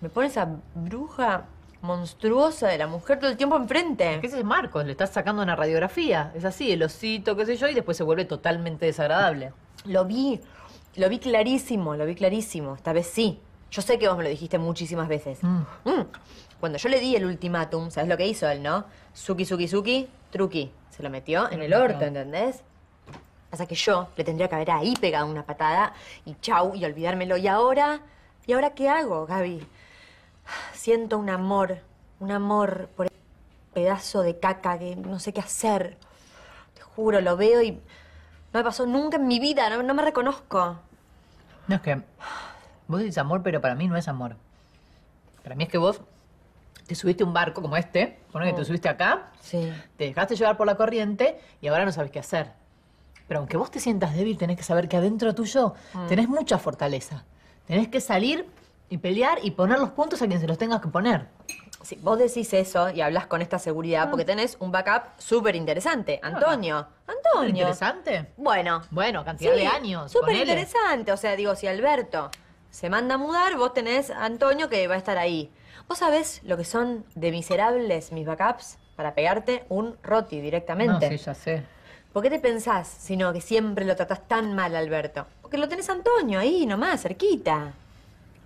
me pone esa bruja monstruosa de la mujer todo el tiempo enfrente. ¿Qué es Marcos? Le estás sacando una radiografía. Es así, el osito, qué sé yo, y después se vuelve totalmente desagradable. Lo vi, lo vi clarísimo, lo vi clarísimo. Esta vez sí. Yo sé que vos me lo dijiste muchísimas veces. Mm. Cuando yo le di el ultimátum, ¿sabes lo que hizo él, no? Suki, suki, suki, truqui. Se lo metió en el orto, ¿entendés? Pasa que yo le tendría que haber ahí pegado una patada y chau, y olvidármelo. ¿Y ahora? ¿Y ahora qué hago, Gaby? Siento un amor, un amor por el pedazo de caca que no sé qué hacer. Te juro, lo veo y no me pasó nunca en mi vida, no, no me reconozco. No, es que vos dices amor, pero para mí no es amor. Para mí es que vos te subiste a un barco como este, pone que te Oh. subiste acá, Sí. te dejaste llevar por la corriente y ahora no sabes qué hacer. Pero aunque vos te sientas débil, tenés que saber que adentro tuyo Mm. tenés mucha fortaleza. Tenés que salir y pelear y poner los puntos a quien se los tengas que poner. Sí, vos decís eso y hablas con esta seguridad porque tenés un backup súper interesante. Antonio. Antonio. ¿Interesante? Bueno. Bueno, cantidad Sí, de años. Súper interesante. O sea, digo, si Alberto se manda a mudar, vos tenés a Antonio que va a estar ahí. ¿Vos sabés lo que son de miserables mis backups para pegarte un roti directamente? No, sí, ya sé. ¿Por qué te pensás, sino que siempre lo tratás tan mal, Alberto? Porque lo tenés a Antonio ahí, nomás, cerquita.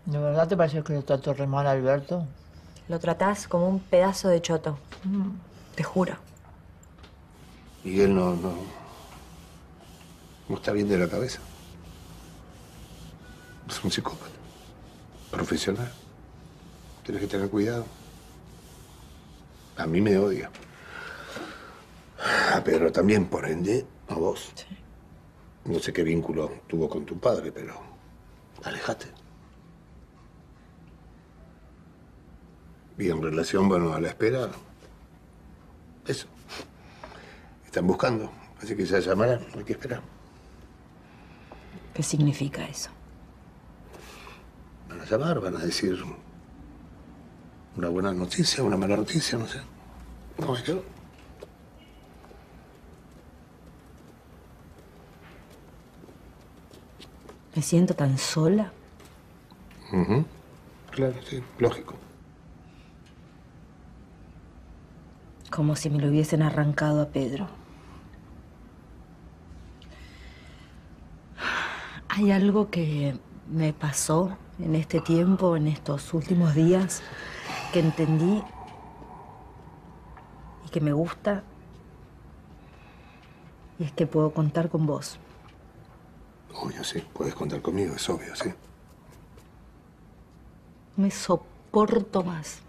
¿De verdad te parece que lo trato re mal, Alberto? Lo tratás como un pedazo de choto. Te juro. Miguel no, no. No está bien de la cabeza. Es un psicópata. Profesional. Tienes que tener cuidado. A mí me odia. A Pedro también, por ende, a vos. No sé qué vínculo tuvo con tu padre, pero. Alejate. Y en relación, bueno, a la espera, eso. Están buscando, así que ya llamarán, hay que esperar. ¿Qué significa eso? Van a llamar, van a decir una buena noticia, una mala noticia, no sé. No, que... Me siento tan sola. Claro, sí, lógico. Como si me lo hubiesen arrancado a Pedro. Hay algo que me pasó en este tiempo, en estos últimos días, que entendí y que me gusta. Y es que puedo contar con vos. Obvio, sí, puedes contar conmigo, es obvio, sí. Me soporto más.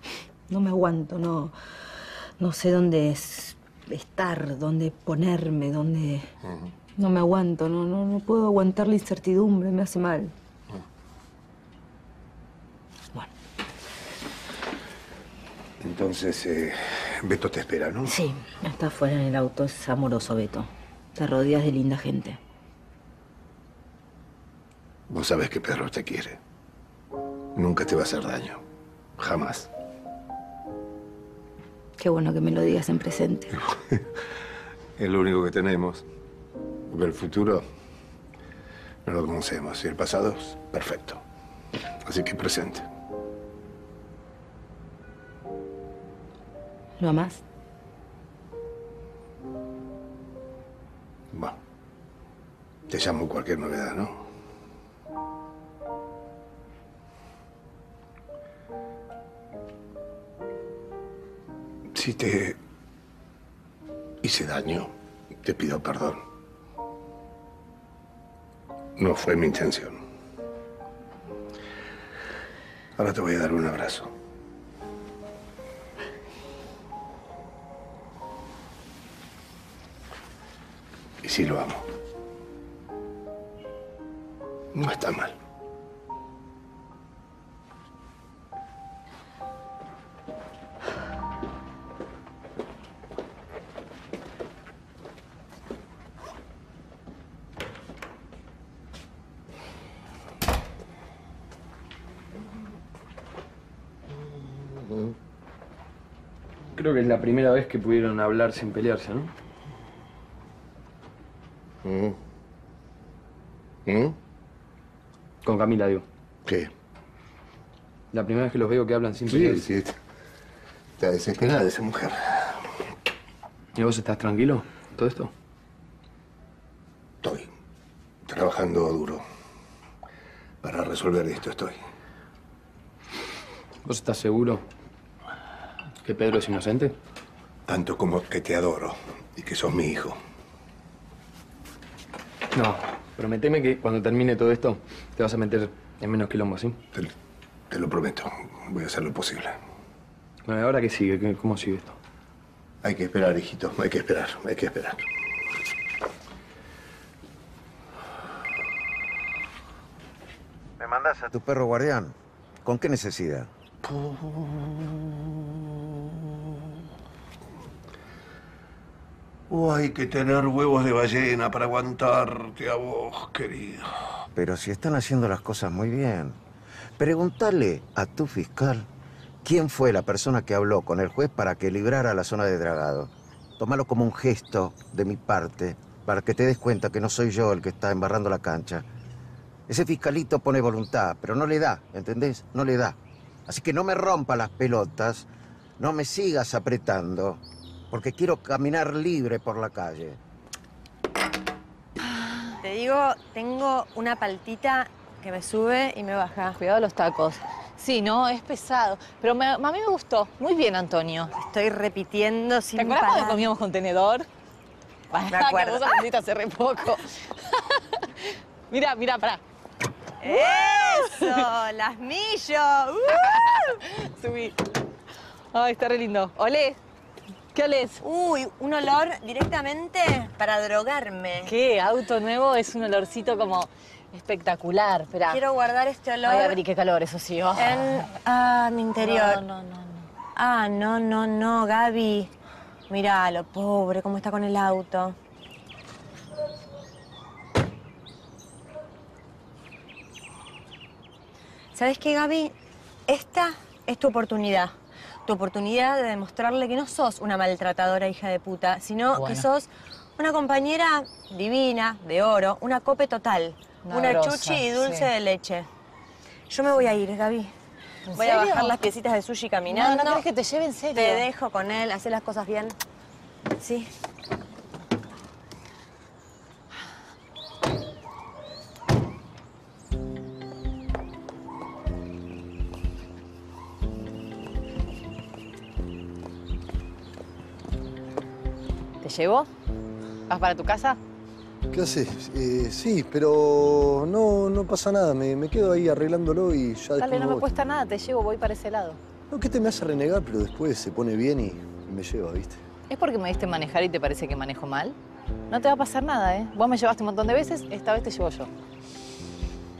No me aguanto, no, no sé dónde es- estar, dónde ponerme, dónde... No me aguanto, no, no, no puedo aguantar la incertidumbre, me hace mal. Entonces, eh, Beto te espera, ¿no? Sí, está afuera en el auto, es amoroso, Beto. Te rodeas de linda gente. Vos sabés que Pedro te quiere. Nunca te va a hacer daño. Jamás. Qué bueno que me lo digas en presente. Es lo único que tenemos. Porque el futuro no lo conocemos y el pasado es perfecto. Así que presente. ¿Lo amás? Bueno, te llamo cualquier novedad, ¿no? Si te hice daño, te pido perdón. No fue mi intención. Ahora te voy a dar un abrazo. Sí lo amo. No está mal. Creo que es la primera vez que pudieron hablar sin pelearse, ¿no? ¿Mm? Con Camila, digo. ¿Qué? La primera vez que los veo que hablan sin Sí, sí. Está desesperada esa mujer. ¿Y vos estás tranquilo? ¿Todo esto? Estoy trabajando duro para resolver esto. Estoy. ¿Vos estás seguro que Pedro es inocente? Tanto como que te adoro y que sos mi hijo. No, prometeme que cuando termine todo esto te vas a meter en menos quilombo, ¿sí? Te, te lo prometo. Voy a hacer lo posible. Bueno, ¿y ahora qué sigue? ¿Qué- ¿Cómo sigue esto? Hay que esperar, hijito. Hay que esperar. Hay que esperar. ¿Me mandas a tu perro guardián? ¿Con qué necesidad? Oh, hay que tener huevos de ballena para aguantarte a vos, querido. Pero si están haciendo las cosas muy bien. Pregúntale a tu fiscal quién fue la persona que habló con el juez para que librara la zona de dragado. Tómalo como un gesto de mi parte para que te des cuenta que no soy yo el que está embarrando la cancha. Ese fiscalito pone voluntad, pero no le da, ¿entendés? No le da. Así que no me rompa las pelotas, no me sigas apretando, porque quiero caminar libre por la calle. Te digo, tengo una paltita que me sube y me baja. Cuidado los tacos. Sí, no, es pesado. Pero me- a mí me gustó. Muy bien, Antonio. Estoy repitiendo sin ¿Te acuerdas parar. cuando comíamos con tenedor? Me acuerdo. Que vos hace re poco. mira, mira, pará. ¡Eso! ¡Las millo! ¡Uh! Subí. Ay, está re lindo. Olé. ¿Qué olés? Uy, un olor directamente para drogarme. ¿Qué? Auto nuevo es un olorcito como espectacular. Espera. Quiero guardar este olor Ay, abrí, qué calor, eso sí. oh. en ah, mi interior. No, no, no, no. Ah, no, no, no, Gaby. Míralo, pobre, cómo está con el auto. ¿Sabes qué, Gaby? Esta es tu oportunidad. Tu oportunidad de demostrarle que no sos una maltratadora hija de puta, sino que sos una compañera divina, de oro, una cope total. Una Una, grosa, chuchi y dulce sí. de leche. Yo me voy a ir, Gaby. ¿En Voy a bajar las piecitas de sushi caminando. No, ¿no crees que te lleve en serio? Te dejo con él, hacer las cosas bien. Sí. Llevo? ¿Vas para tu casa? ¿Qué haces? Eh, sí, pero no, no pasa nada. Me, me quedo ahí arreglándolo y ya Dale, no me voy. cuesta nada, te llevo, voy para ese lado. No, que te me hace renegar, pero después se pone bien y me lleva, ¿viste? ¿Es porque me diste manejar y te parece que manejo mal? No te va a pasar nada, ¿eh? Vos me llevaste un montón de veces, esta vez te llevo yo.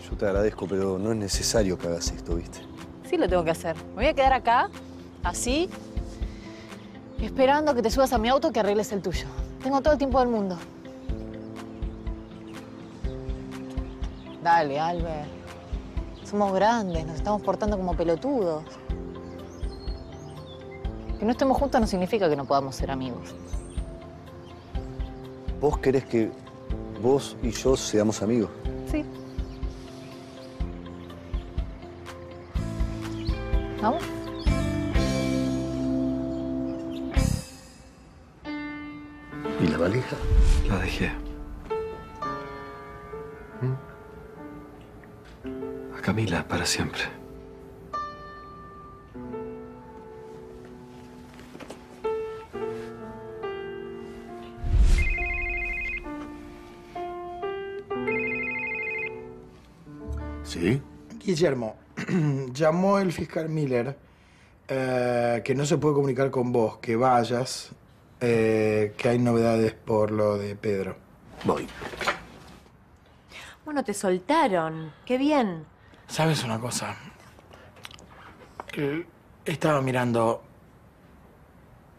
Yo te agradezco, pero no es necesario que hagas esto, ¿viste? Sí lo tengo que hacer. Me voy a quedar acá, así, esperando que te subas a mi auto que arregles el tuyo. Tengo todo el tiempo del mundo. Dale, Albert. Somos grandes, nos estamos portando como pelotudos. Que no estemos juntos no significa que no podamos ser amigos. ¿Vos querés que vos y yo seamos amigos? Sí. ¿Vamos? Valija? La dejé. A Camila para siempre. ¿Sí? Guillermo, llamó el fiscal Miller eh, que no se puede comunicar con vos, que vayas, eh, que hay novedades por lo de Pedro. Voy. Bueno, te soltaron. Qué bien. ¿Sabes una cosa? Estaba mirando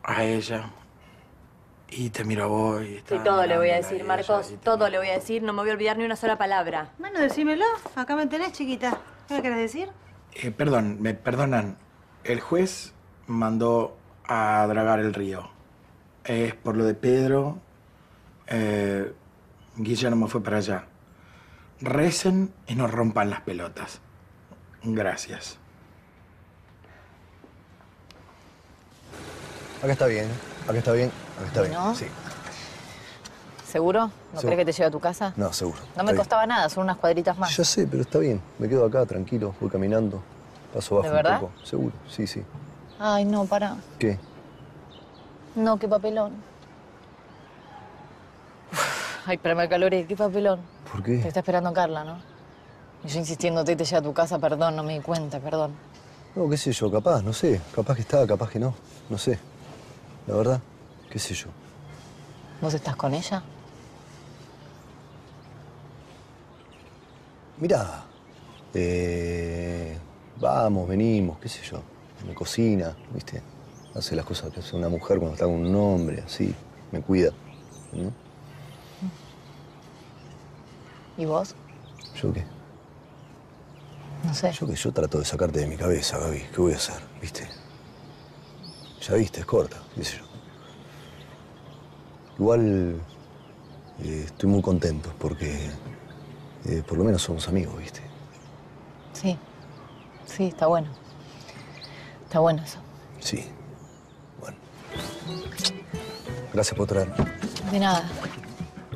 a ella y te miro a vos y Sí, todo le voy a decir, Marcos. Todo le voy a decir. No me voy a olvidar ni una sola palabra. Bueno, decímelo. Acá me tenés, chiquita. ¿Qué me querés decir? Eh, perdón, me perdonan. El juez mandó a dragar el río. Es por lo de Pedro. eh, Guillermo fue para allá. Recen y no rompan las pelotas. Gracias. Acá está bien, acá está bien, acá está bien. ¿No? Sí. ¿Seguro? ¿No Seguro. crees que te lleve a tu casa? No, seguro. No está me bien. costaba nada, son unas cuadritas más. Ya sé, pero está bien. Me quedo acá tranquilo, voy caminando. Paso abajo ¿De verdad? un poco. Seguro, sí, sí. Ay, no, para. ¿Qué? No, qué papelón. Uf, Ay, pero me caloré, qué papelón. ¿Por Te qué? está esperando Carla, ¿no? Y yo insistiéndote te lleva a tu casa, perdón, no me di cuenta, perdón. No, qué sé yo, capaz, no sé. Capaz que está, capaz que no. No sé. La verdad, qué sé yo. ¿Vos estás con ella? Mirá, eh, vamos, venimos, qué sé yo. Me cocina, ¿viste? Hace las cosas que hace una mujer cuando está con un hombre, así. Me cuida. ¿no? ¿Y vos? ¿Yo qué? No sé. Yo que yo trato de sacarte de mi cabeza, Gaby. ¿Qué voy a hacer? ¿Viste? Ya viste, es corta, qué sé yo. Igual eh, estoy muy contento porque eh, por lo menos somos amigos, ¿viste? Sí. Sí, está bueno. Está bueno eso. Sí. Gracias por traerme. De nada.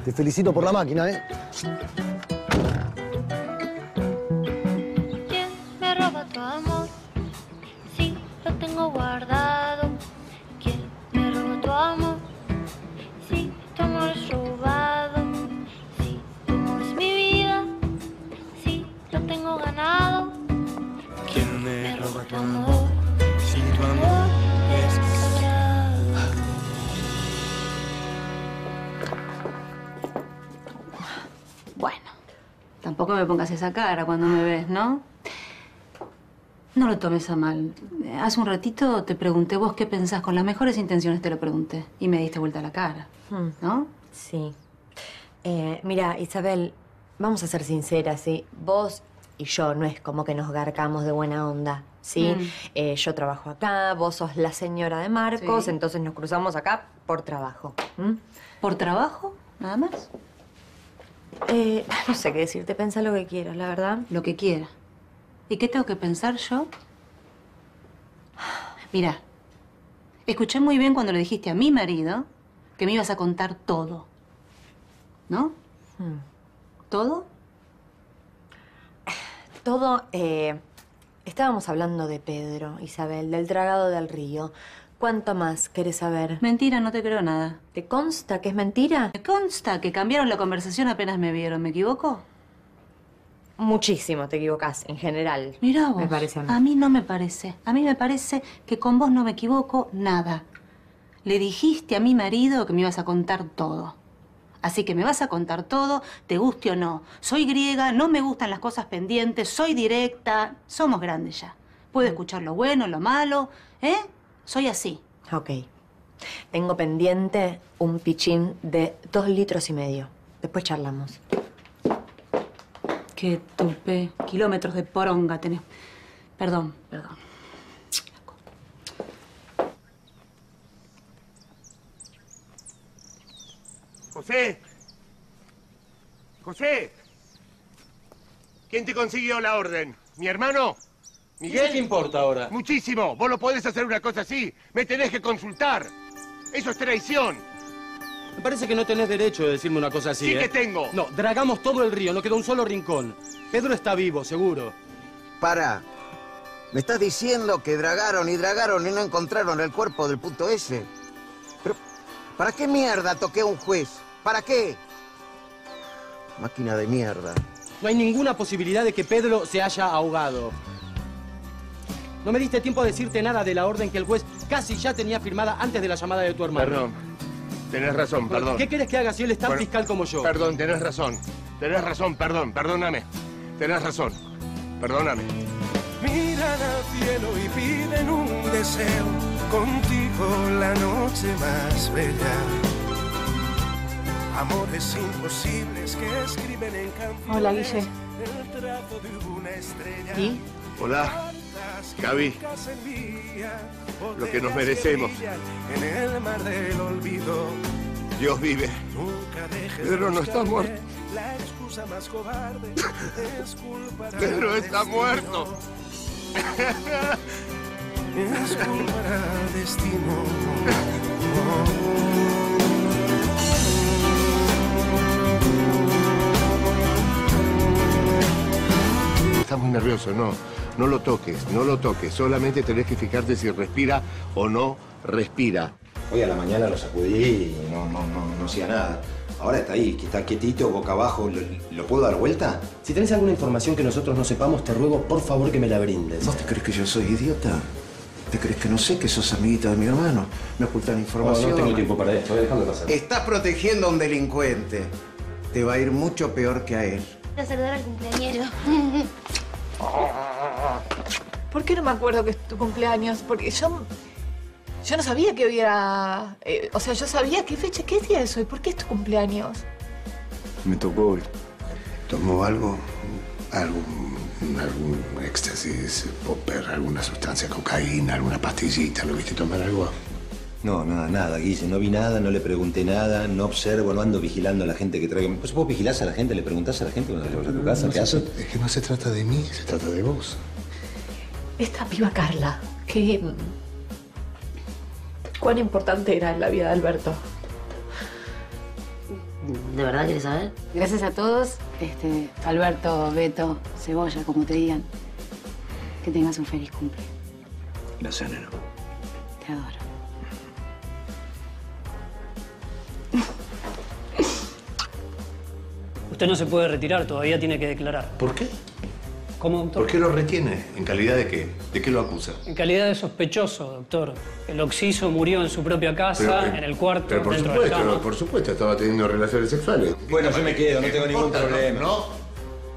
Te felicito por la máquina, ¿eh? Me pongas esa cara cuando me ves, ¿no? No lo tomes a mal. Hace un ratito te pregunté vos qué pensás. Con las mejores intenciones te lo pregunté. Y me diste vuelta la cara. ¿No? Sí. Eh, mira, Isabel, vamos a ser sinceras, ¿sí? Vos y yo no es como que nos garcamos de buena onda, ¿sí? Mm. Eh, yo trabajo acá, vos sos la señora de Marcos, Sí. entonces nos cruzamos acá por trabajo. ¿Por trabajo? ¿Nada más? Eh, no sé qué decirte, pensá lo que quieras, la verdad. Lo que quiera. ¿Y qué tengo que pensar yo? Mira, escuché muy bien cuando le dijiste a mi marido que me ibas a contar todo. ¿No? Hmm. ¿Todo? Todo, eh, estábamos hablando de Pedro, Isabel, del tragado del río. ¿Cuánto más querés saber? Mentira, no te creo nada. ¿Te consta que es mentira? Me consta que cambiaron la conversación apenas me vieron. ¿Me equivoco? Muchísimo te equivocás, en general. Mira vos. Me parece a mí. no me parece. A mí me parece que con vos no me equivoco nada. Le dijiste a mi marido que me ibas a contar todo. Así que me vas a contar todo, te guste o no. Soy griega, no me gustan las cosas pendientes, soy directa. Somos grandes ya. Puedo escuchar lo bueno, lo malo, ¿eh? Soy así. Ok. Tengo pendiente un pichín de dos litros y medio. Después charlamos. Qué tupe. Kilómetros de poronga tenés. Perdón, perdón. José. José. ¿Quién te consiguió la orden? ¿Mi hermano? ¿Miguel? ¿Qué te importa ahora? Muchísimo. Vos no podés hacer una cosa así. Me tenés que consultar. Eso es traición. Me parece que no tenés derecho de decirme una cosa así, Sí ¿eh? que tengo. No, dragamos todo el río, no quedó un solo rincón. Pedro está vivo, seguro. Para. ¿Me estás diciendo que dragaron y dragaron y no encontraron el cuerpo del puto ese? Pero, ¿para qué mierda toqué a un juez? ¿Para qué? Máquina de mierda. No hay ninguna posibilidad de que Pedro se haya ahogado. No me diste tiempo a decirte nada de la orden que el juez casi ya tenía firmada antes de la llamada de tu hermano. Perdón. Tenés razón, perdón. ¿Qué quieres que haga si él es tan Bueno, fiscal como yo? Perdón, tenés razón. Tenés razón, perdón, perdóname. Tenés razón. Perdóname. Miran al cielo y piden un deseo, contigo la noche más bella. Amores imposibles que escriben en canciones. Hola, Guille. El trazo de una estrella. ¿Y? Hola, Gaby. Lo que nos merecemos. En el mar del olvido. Dios vive. Pedro no de está muerto. La excusa más cobarde es culpar al Pedro está muerto. Es culpar al destino. Estás muy nervioso, no. No lo toques, no lo toques. Solamente tenés que fijarte si respira o no respira. Hoy a la mañana lo sacudí y no, no, no, no hacía nada. Ahora está ahí, que está quietito, boca abajo. ¿Lo, lo puedo dar vuelta? Si tenés alguna información que nosotros no sepamos, te ruego por favor que me la brindes. ¿Vos te crees que yo soy idiota? ¿Te crees que no sé que sos amiguita de mi hermano? Me ocultan información. No, no tengo tiempo para esto, voy a dejarlo pasar. Estás protegiendo a un delincuente. Te va a ir mucho peor que a él. Quiero saludar al cumpleañero. ¿Por qué no me acuerdo que es tu cumpleaños? Porque yo. Yo no sabía que hoy era. eh, o sea, yo sabía qué fecha, qué día es hoy. ¿Por qué es tu cumpleaños? Me tocó hoy. ¿Tomó algo? ¿Algún, algún éxtasis, popper, alguna sustancia, cocaína, alguna pastillita? ¿Lo viste tomar algo? No, nada, nada, Guille. No vi nada, no le pregunté nada, no observo, no ando vigilando a la gente que traiga. Pues vos vigilás a la gente, le preguntás a la gente cuando llevas a tu casa, No ¿qué se hace? tra- Es que no se trata de mí, se trata de vos. Esta piba Carla, que. ¿Cuán importante era en la vida de Alberto? ¿De verdad quieres saber? Gracias a todos, este, Alberto, Beto, Cebolla, como te digan. Que tengas un feliz cumple. Gracias, neno. Te adoro. Usted no se puede retirar, todavía tiene que declarar. ¿Por qué? ¿Cómo, doctor? ¿Por qué lo retiene? ¿En calidad de qué? ¿De qué lo acusa? En calidad de sospechoso, doctor. El Oxiso murió en su propia casa, Pero, eh, en el cuarto, Pero por dentro de la supuesto, cama. por supuesto, estaba teniendo relaciones sexuales. Bueno, yo me quedo, no tengo ningún importa, problema. ¿No?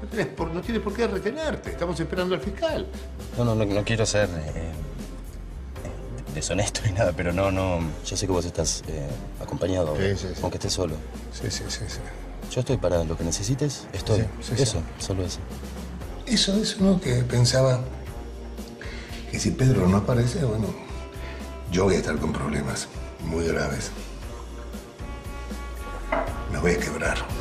No tienes por, no tienes por qué retenerte. Estamos esperando al fiscal. No, no, no, no quiero ser eh, deshonesto ni nada, pero no, no. Yo sé que vos estás eh, acompañado, Sí, sí, sí. aunque estés solo. Sí, sí, sí, sí. Yo estoy para lo que necesites, estoy. Sí, sí, sí. eso, solo eso. Eso es uno que pensaba que si Pedro no aparece, bueno, yo voy a estar con problemas muy graves. Me voy a quebrar.